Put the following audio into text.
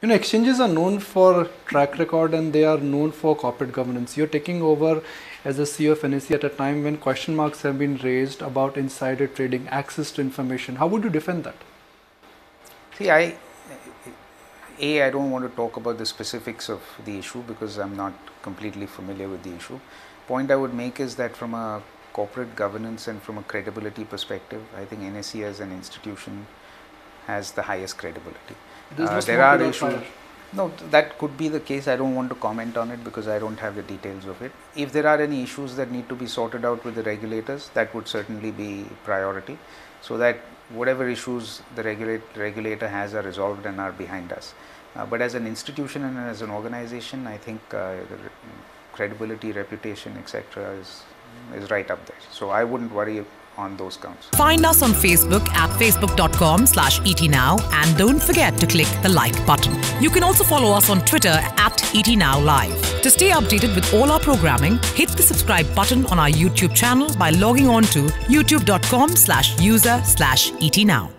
You know, exchanges are known for track record and they are known for corporate governance. You're taking over as a CEO of NSE at a time when question marks have been raised about insider trading, access to information. How would you defend that? See, I, A, I don't want to talk about the specifics of the issue because I'm not completely familiar with the issue. Point I would make is that from a corporate governance and from a credibility perspective, I think NSE as an institution has the highest credibility. Uh, there are issues. No, that could be the case. I don't want to comment on it because I don't have the details of it. If there are any issues that need to be sorted out with the regulators, that would certainly be priority so that whatever issues the regulate, regulator has are resolved and are behind us. Uh, but as an institution and as an organization, I think uh, credibility, reputation, etc., is is right up there. So I wouldn't worry on those counts. Find us on Facebook at facebook.com slash etnow and don't forget to click the like button. You can also follow us on Twitter at etnowlive. To stay updated with all our programming, hit the subscribe button on our YouTube channel by logging on to youtube.com slash user slash etnow.